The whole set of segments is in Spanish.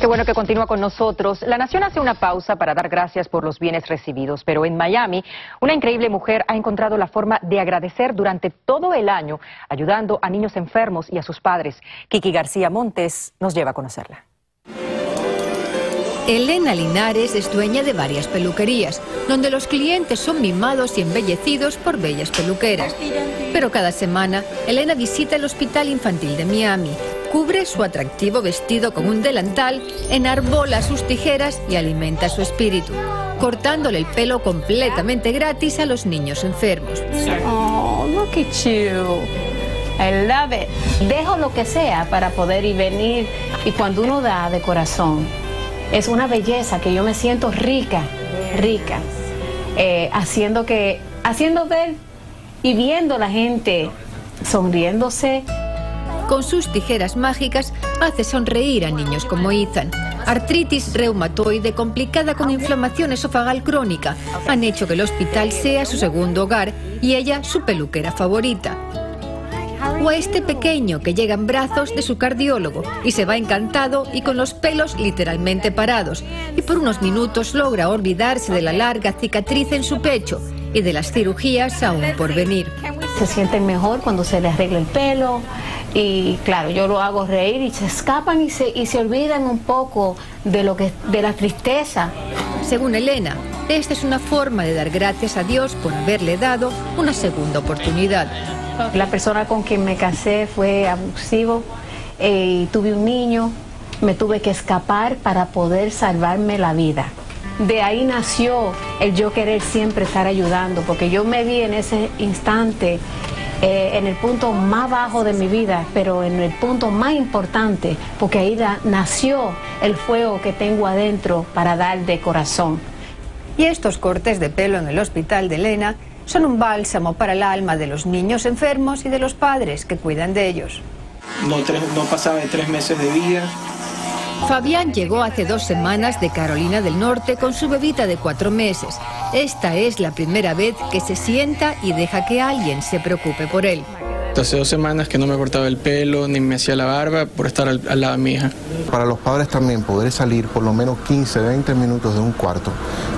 Qué bueno que continúa con nosotros. La nación hace una pausa para dar gracias por los bienes recibidos, pero en Miami una increíble mujer ha encontrado la forma de agradecer durante todo el año, ayudando a niños enfermos y a sus padres. Kiki García Montes nos lleva a conocerla. Elena Linares es dueña de varias peluquerías, donde los clientes son mimados y embellecidos por bellas peluqueras. Pero cada semana, Elena visita el Hospital Infantil de Miami, cubre su atractivo vestido con un delantal, enarbola sus tijeras y alimenta su espíritu, cortándole el pelo completamente gratis a los niños enfermos. Oh, look at you. I love it. Dejo lo que sea para poder ir venir y cuando uno da de corazón, es una belleza que yo me siento rica, rica, eh, haciendo que, haciendo ver y viendo la gente sonriéndose, con sus tijeras mágicas hace sonreír a niños como Ethan. Artritis reumatoide complicada con inflamación esofagal crónica han hecho que el hospital sea su segundo hogar y ella su peluquera favorita. O a este pequeño que llega en brazos de su cardiólogo y se va encantado y con los pelos literalmente parados y por unos minutos logra olvidarse de la larga cicatriz en su pecho y de las cirugías aún por venir. Se sienten mejor cuando se les arregla el pelo, y claro, yo lo hago reír y se escapan y se, y se olvidan un poco de, lo que, de la tristeza. Según Elena, esta es una forma de dar gracias a Dios por haberle dado una segunda oportunidad. La persona con quien me casé fue abusivo eh, y tuve un niño, me tuve que escapar para poder salvarme la vida. De ahí nació el yo querer siempre estar ayudando, porque yo me vi en ese instante eh, en el punto más bajo de mi vida, pero en el punto más importante, porque ahí nació el fuego que tengo adentro para dar de corazón. Y estos cortes de pelo en el hospital de Elena son un bálsamo para el alma de los niños enfermos y de los padres que cuidan de ellos. No, no pasaba de tres meses de vida, Fabián llegó hace dos semanas de Carolina del Norte con su bebita de cuatro meses. Esta es la primera vez que se sienta y deja que alguien se preocupe por él. Hace dos semanas que no me cortaba el pelo ni me hacía la barba por estar al, lado de mi hija. Para los padres también poder salir por lo menos 15, 20 minutos de un cuarto,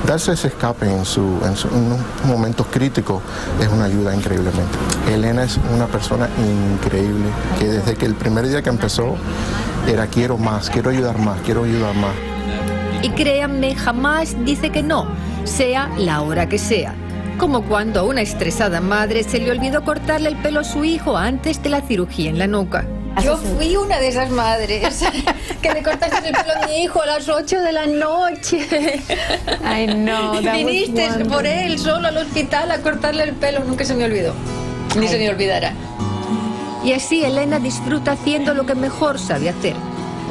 darse ese escape en, su, en, unos momentos críticos es una ayuda increíblemente. Elena es una persona increíble que desde que el primer día que empezó era quiero más, quiero ayudar más, quiero ayudar más. Y créanme, jamás dice que no, sea la hora que sea como cuando a una estresada madre se le olvidó cortarle el pelo a su hijo antes de la cirugía en la nuca. Yo fui una de esas madres que le cortaste el pelo a mi hijo a las 8 de la noche. Ay, no. Viniste por él solo al hospital a cortarle el pelo, nunca se me olvidó. Ni se me olvidará. Y así Elena disfruta haciendo lo que mejor sabe hacer,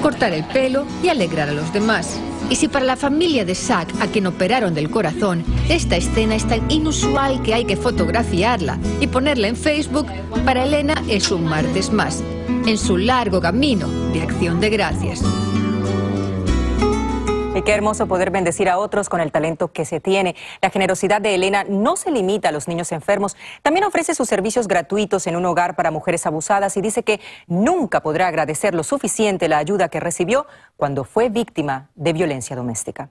cortar el pelo y alegrar a los demás. Y si para la familia de Zack, a quien operaron del corazón, esta escena es tan inusual que hay que fotografiarla y ponerla en Facebook, para Elena es un martes más, en su largo camino de acción de gracias. Y qué hermoso poder bendecir a otros con el talento que se tiene. La generosidad de Elena no se limita a los niños enfermos, también ofrece sus servicios gratuitos en un hogar para mujeres abusadas y dice que nunca podrá agradecer lo suficiente la ayuda que recibió cuando fue víctima de violencia doméstica.